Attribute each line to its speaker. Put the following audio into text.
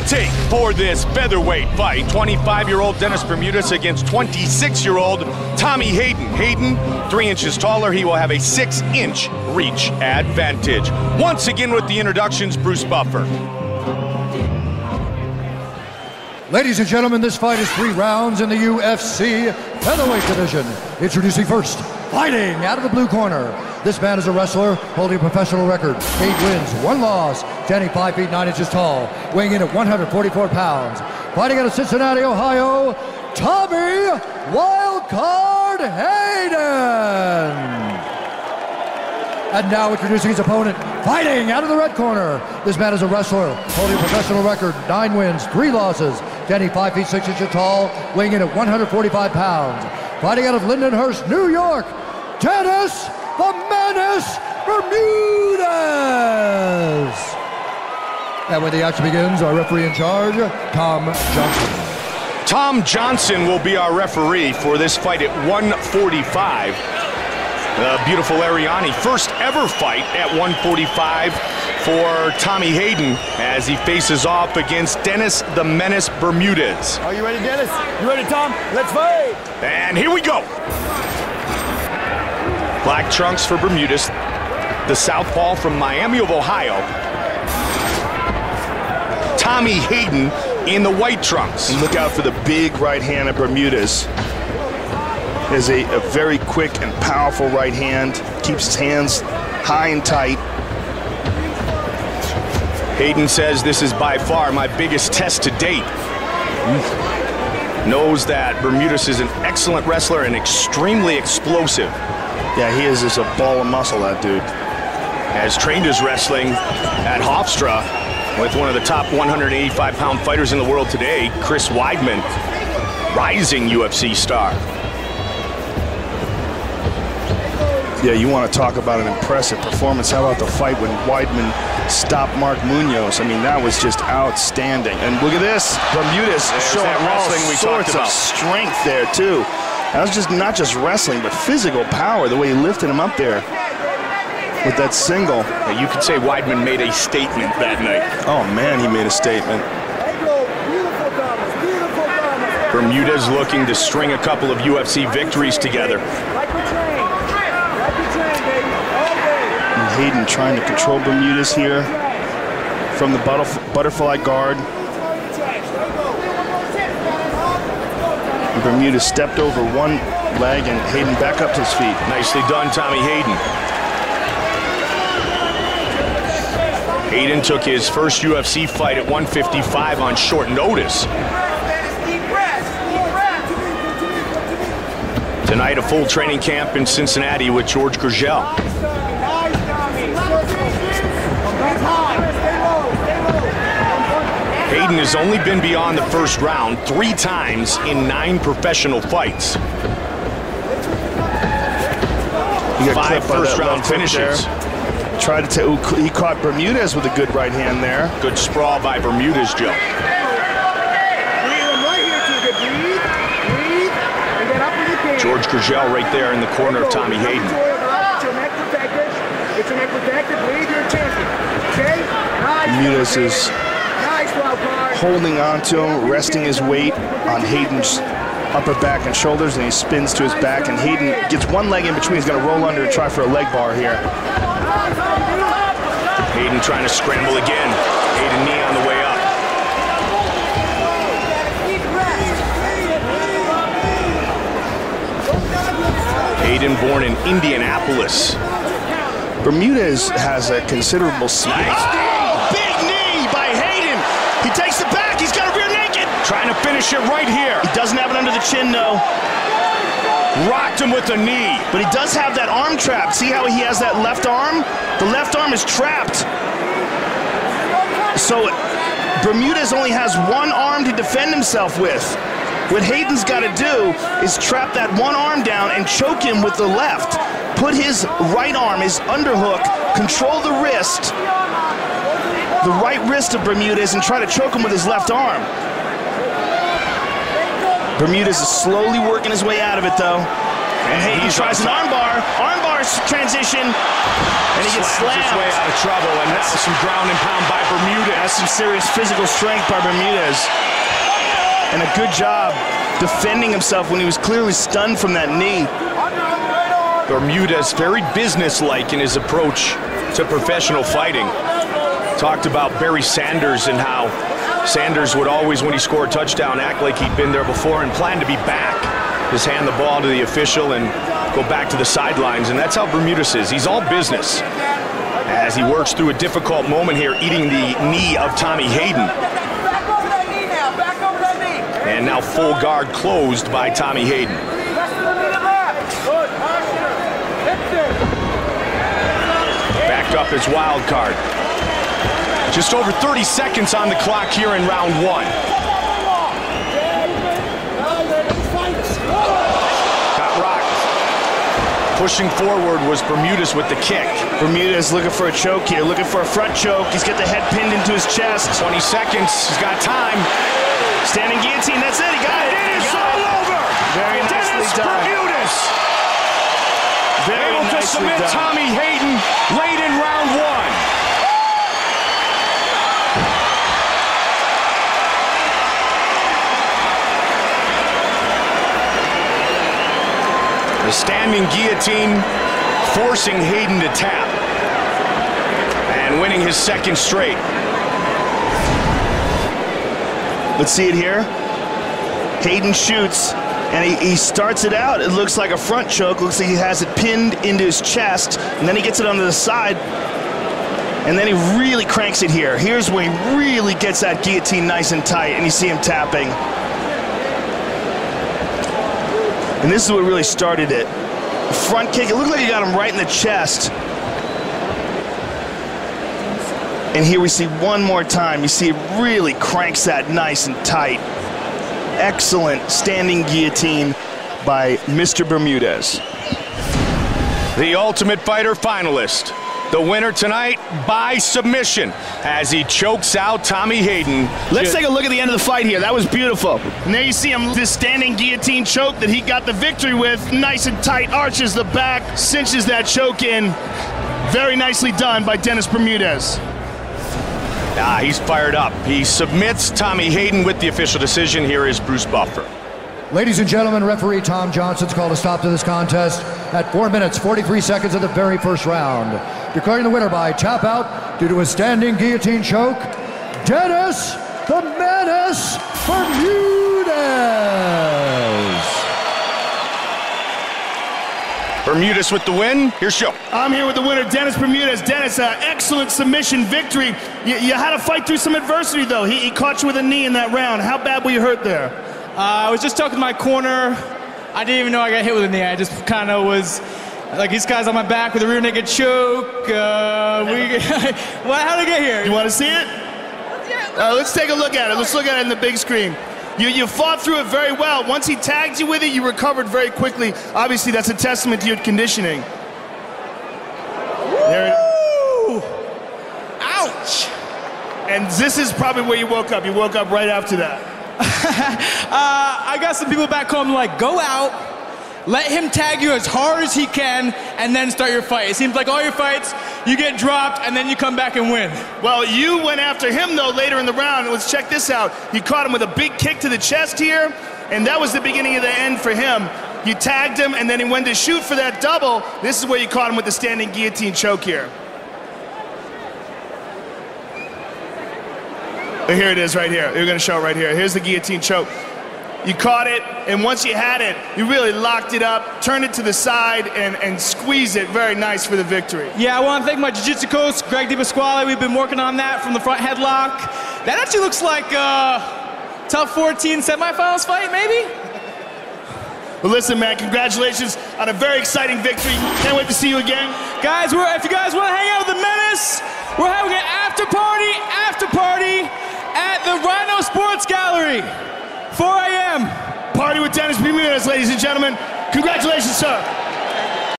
Speaker 1: the tape for this featherweight fight. 25-year-old Dennis Bermudez against 26-year-old Tommy Hayden. Hayden, three inches taller. He will have a six-inch reach advantage. Once again with the introductions, Bruce Buffer.
Speaker 2: Ladies and gentlemen, this fight is three rounds in the UFC featherweight division. Introducing first, fighting out of the blue corner. This man is a wrestler holding a professional record. Eight wins, one loss, standing 5 feet 9 inches tall, weighing in at 144 pounds. Fighting out of Cincinnati, Ohio, Tommy Wildcard Hayden. And now introducing his opponent, fighting out of the red corner. This man is a wrestler, holding a professional record, nine wins, three losses, standing 5 feet 6 inches tall, weighing in at 145 pounds. Fighting out of Lindenhurst, New York, Dennis the Menace Bermudez. And when the action begins, our referee in charge, Tom Johnson.
Speaker 1: Tom Johnson will be our referee for this fight at 145. The uh, beautiful Arianny, first ever fight at 145 for Tommy Hayden as he faces off against Dennis the Menace Bermudez.
Speaker 3: Are you ready, Dennis? You ready, Tom? Let's fight!
Speaker 1: And here we go. Black trunks for Bermudez. The southpaw from Miami of Ohio. Tommy Hayden in the white trunks.
Speaker 4: And look out for the big right hand of Bermudez. Is a, a very quick and powerful right hand. Keeps his hands high and tight.
Speaker 1: Hayden says this is by far my biggest test to date. Knows that Bermudez is an excellent wrestler and extremely explosive.
Speaker 4: Yeah, he is just a ball of muscle, that dude.
Speaker 1: Has trained his wrestling at Hofstra with one of the top 185 pound fighters in the world today, Chris Weidman, rising UFC star.
Speaker 4: Yeah, you want to talk about an impressive performance. How about the fight when Weidman stopped Mark Munoz? I mean, that was just outstanding. And look at this, Bermudez showing all sorts of strength there too. That was just not just wrestling, but physical power, the way he lifted him up there with that single.
Speaker 1: You could say Weidman made a statement that night.
Speaker 4: Oh man, he made a statement.
Speaker 1: Bermudez looking to string a couple of UFC victories together.
Speaker 4: Hayden trying to control Bermudez here from the butterfly guard. And Bermudez stepped over one leg and Hayden back up to his feet.
Speaker 1: Nicely done, Tommy Hayden. Hayden took his first UFC fight at 155 on short notice. Tonight, a full training camp in Cincinnati with George Gurgel. Hayden has only been beyond the first round three times in nine professional fights. Five first round finishes.
Speaker 4: Tried to he caught Bermudez with a good right hand there.
Speaker 1: Good sprawl by Bermudez, Joe. George Gurgel right there in the corner of Tommy Hayden.
Speaker 4: Bermudez is holding on to him, resting his weight on Hayden's upper back and shoulders, and he spins to his back, and Hayden gets one leg in between. He's going to roll under and try for a leg bar here.
Speaker 1: Hayden trying to scramble again. Hayden knee on the way up. Hayden born in Indianapolis.
Speaker 4: Bermudez has a considerable speed.
Speaker 1: Nice. Big knee by Hayden. He takes the back. He's got a rear naked. Trying to finish it right here.
Speaker 4: He doesn't have it under the chin, though.
Speaker 1: Rocked him with the knee.
Speaker 4: But he does have that arm trap. See how he has that left arm? The left arm is trapped. So Bermudez only has one arm to defend himself with. What Hayden's got to do is trap that one arm down and choke him with the left. Put his right arm, his underhook, control the wrist, the right wrist of Bermudez, and try to choke him with his left arm. Bermudez is slowly working his way out of it, though. And Hayden
Speaker 1: he's
Speaker 4: tries an armbar. Armbar transition. And he gets
Speaker 1: Slams his way out of trouble, and now some ground and pound by Bermudez.
Speaker 4: That's some serious physical strength by Bermudez. And a good job defending himself when he was clearly stunned from that knee.
Speaker 1: Bermudez very businesslike in his approach to professional fighting. Talked about Barry Sanders and how Sanders would always, when he scored a touchdown, act like he'd been there before and plan to be back. Just hand the ball to the official and go back to the sidelines. And that's how Bermudez is. He's all business. As he works through a difficult moment here, eating the knee of Tommy Hayden. And now full guard closed by Tommy Hayden. Backed up his wild card. Just over 30 seconds on the clock here in round one. Got rocked. Pushing forward was Bermudez with the kick.
Speaker 4: Bermudez looking for a choke here, looking for a front choke. He's got the head pinned into his chest.
Speaker 1: 20 seconds. He's got time.
Speaker 4: Standing guillotine, that's it, he got it.
Speaker 1: It is all
Speaker 4: it.
Speaker 1: over.
Speaker 4: Very nicely
Speaker 1: Dennis
Speaker 4: done.
Speaker 1: Bermudez
Speaker 4: Very
Speaker 1: able to submit
Speaker 4: done.
Speaker 1: Tommy Hayden late in round one. The standing guillotine forcing Hayden to tap and winning his second straight.
Speaker 4: Let's see it here. Hayden shoots, and he, he starts it out. It looks like a front choke. Looks like he has it pinned into his chest, and then he gets it onto the side, and then he really cranks it here. Here's where he really gets that guillotine nice and tight, and you see him tapping. And this is what really started it. Front kick, it looked like he got him right in the chest. And here we see one more time. You see it really cranks that nice and tight. Excellent standing guillotine by Mr. Bermudez.
Speaker 1: The Ultimate Fighter finalist. The winner tonight by submission as he chokes out Tommy Hayden.
Speaker 4: Let's take a look at the end of the fight here. That was beautiful. And there you see him, this standing guillotine choke that he got the victory with. Nice and tight, arches the back, cinches that choke in. Very nicely done by Dennis Bermudez.
Speaker 1: Ah, he's fired up. He submits Tommy Hayden with the official decision. Here is Bruce Buffer.
Speaker 2: Ladies and gentlemen, referee Tom Johnson's called a stop to this contest at 4 minutes 43 seconds of the very first round. Declaring the winner by tap out due to a standing guillotine choke, Dennis the Menace Bermudez.
Speaker 1: Bermudez with the win. Here's Joe.
Speaker 4: I'm here with the winner, Dennis Bermudez. Dennis, uh, excellent submission victory. You, you had to fight through some adversity, though. He, he caught you with a knee in that round. How bad were you hurt there?
Speaker 5: Uh, I was just tucked in my corner. I didn't even know I got hit with a knee. I just kind of was like these guys on my back with a rear naked choke. Uh, we, well, how did I get here?
Speaker 4: You want to see it? Uh, let's take a look at it. Let's look at it in the big screen. You, you fought through it very well. Once he tagged you with it, you recovered very quickly. Obviously, that's a testament to your conditioning. There it-
Speaker 5: Ouch!
Speaker 4: and this is probably where you woke up. You woke up right after that.
Speaker 5: Uh, I got some people back home like, go out, let him tag you as hard as he can, and then start your fight. It seems like all your fights, you get dropped, and then you come back and win.
Speaker 4: Well, you went after him though later in the round. Let's check this out. You caught him with a big kick to the chest here, and that was the beginning of the end for him. You tagged him, and then he went to shoot for that double. This is where you caught him with the standing guillotine choke here. Here it is right here. You're gonna show it right here. Here's the guillotine choke. You caught it, and once you had it, you really locked it up, turned it to the side, and, and squeezed it. Very nice for the victory.
Speaker 5: Yeah, I want to thank my jiu-jitsu coach, Greg DiPasquale. We've been working on that from the front headlock. That actually looks like a TUF 14 semifinals fight, maybe?
Speaker 4: But listen, man, congratulations on a very exciting victory. Can't wait to see you again.
Speaker 5: Guys, we're, if you guys want to hang out with the Menace, we're having an after party, after party at the Rhino Sports Gallery. 4 a.m.
Speaker 4: Party with Dennis Bermudez, ladies and gentlemen. Congratulations, sir.